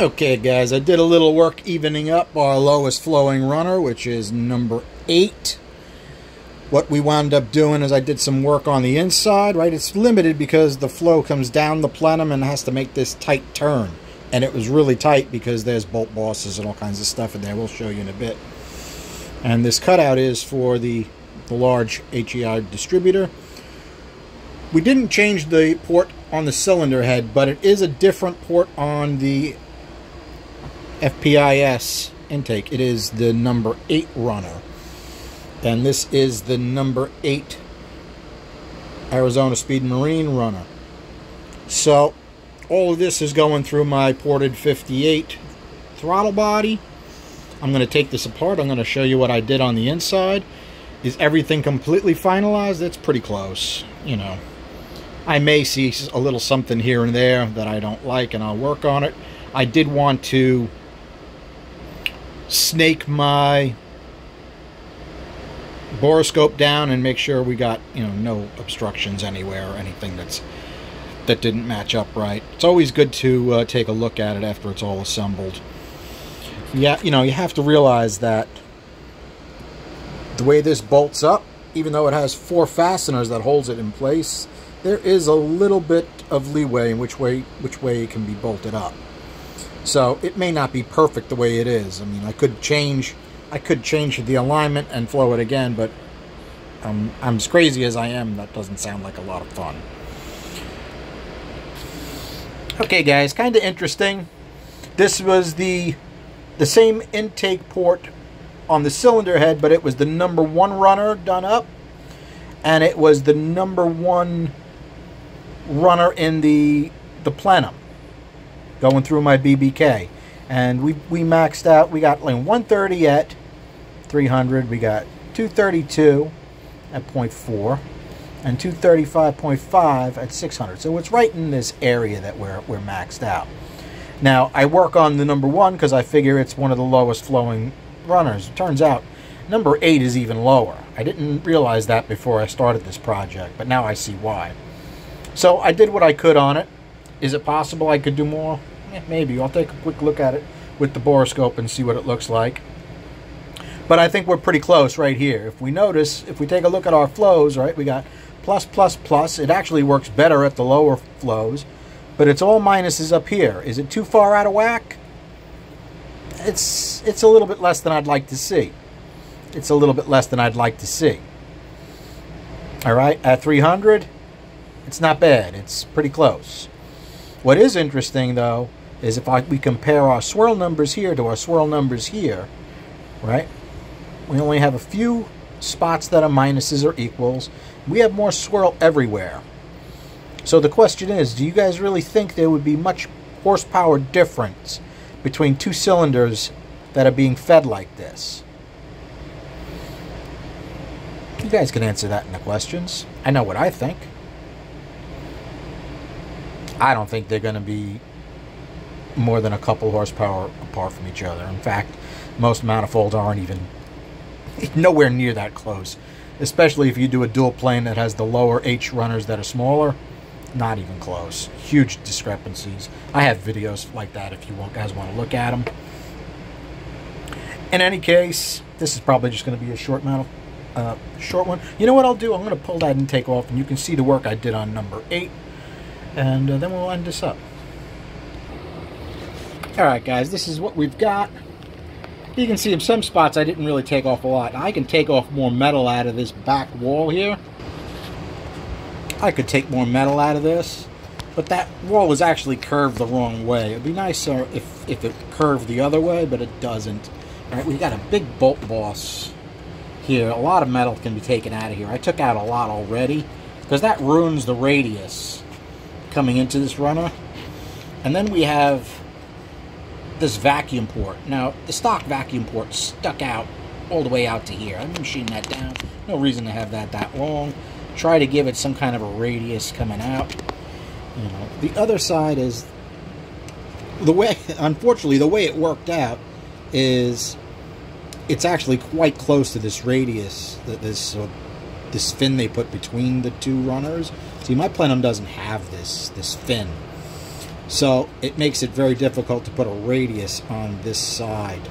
Okay, guys, I did a little work evening up our lowest flowing runner, which is number 8. What we wound up doing is I did some work on the inside, right? It's limited because the flow comes down the plenum and has to make this tight turn. And it was really tight because there's bolt bosses and all kinds of stuff in there. We'll show you in a bit. And this cutout is for the, the large HEI distributor. We didn't change the port on the cylinder head, but it is a different port on the TPIS intake. It is the number 8 runner. And this is the number 8 Arizona Speed Marine runner. So, all of this is going through my ported 58 throttle body. I'm going to take this apart. I'm going to show you what I did on the inside. Is everything completely finalized? It's pretty close, you know. I may see a little something here and there that I don't like, and I'll work on it. I did want to snake my borescope down and make sure we got you know no obstructions anywhere or anything that's that didn't match up right. It's always good to uh, take a look at it after it's all assembled. Yeah, you know you have to realize that the way this bolts up, even though it has four fasteners that holds it in place, there is a little bit of leeway in which way which way it can be bolted up. So it may not be perfect the way it is. I mean, I could change, I could change the alignment and flow it again, but um, I'm as crazy as I am, that doesn't sound like a lot of fun. Okay, guys, kind of interesting. This was the the same intake port on the cylinder head, but it was the number one runner done up, and it was the number one runner in the the plenum going through my BBK. And we, we maxed out, we got like 130 at 300, we got 232 at 0.4, and 235.5 at 600. So it's right in this area that we're, we're maxed out. Now, I work on the number one because I figure it's one of the lowest flowing runners. It turns out number eight is even lower. I didn't realize that before I started this project, but now I see why. So I did what I could on it. Is it possible I could do more? Yeah, maybe. I'll take a quick look at it with the borescope and see what it looks like. But I think we're pretty close right here. If we notice, if we take a look at our flows, right, we got plus, plus, plus. It actually works better at the lower flows, but it's all minuses up here. Is it too far out of whack? It's, it's a little bit less than I'd like to see. It's a little bit less than I'd like to see. All right, at 300, it's not bad. It's pretty close. What is interesting, though, is if I, we compare our swirl numbers here to our swirl numbers here, right? We only have a few spots that are minuses or equals. We have more swirl everywhere. So the question is, do you guys really think there would be much horsepower difference between two cylinders that are being fed like this? You guys can answer that in the questions. I know what I think. I don't think they're going to be more than a couple horsepower apart from each other. In fact, most manifolds aren't even nowhere near that close. Especially if you do a dual plane that has the lower H runners that are smaller, not even close. Huge discrepancies. I have videos like that if you guys want to look at them. In any case, this is probably just going to be a short model, uh, short one. You know what I'll do? I'm going to pull that intake off, and you can see the work I did on number eight and uh, then we'll end this up. Alright guys, this is what we've got. You can see in some spots I didn't really take off a lot. I can take off more metal out of this back wall here. I could take more metal out of this. But that wall was actually curved the wrong way. It would be nicer if, if it curved the other way, but it doesn't. Alright, we've got a big bolt boss here. A lot of metal can be taken out of here. I took out a lot already because that ruins the radius coming into this runner. And then we have this vacuum port. Now, the stock vacuum port stuck out all the way out to here. I'm machining that down. No reason to have that that long. Try to give it some kind of a radius coming out. You know, the other side is the way. Unfortunately, the way it worked out is it's actually quite close to this radius. That this uh, this fin they put between the two runners. See, my plenum doesn't have this this fin. So it makes it very difficult to put a radius on this side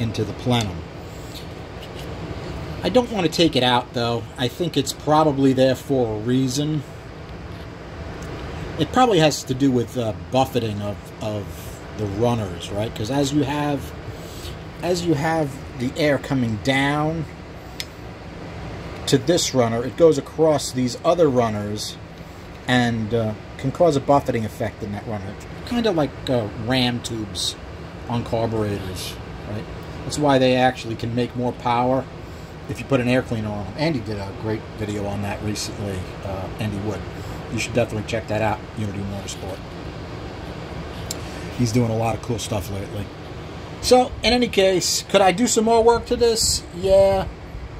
into the plenum. I don't want to take it out though. I think it's probably there for a reason. It probably has to do with uh, buffeting of, of the runners, right? Because as you have as you have the air coming down to this runner, it goes across these other runners and uh, can cause a buffeting effect in that runner. Kind of like uh, ram tubes on carburetors, right? That's why they actually can make more power if you put an air cleaner on them. Andy did a great video on that recently, uh, Andy Wood. You should definitely check that out, Unity Motorsport. He's doing a lot of cool stuff lately. So, in any case, could I do some more work to this? Yeah.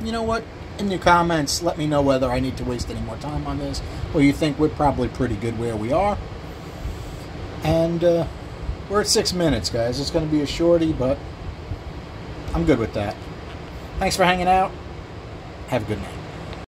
You know what? In your comments, let me know whether I need to waste any more time on this, or you think we're probably pretty good where we are. And uh, we're at six minutes, guys. It's going to be a shorty, but I'm good with that. Thanks for hanging out. Have a good night.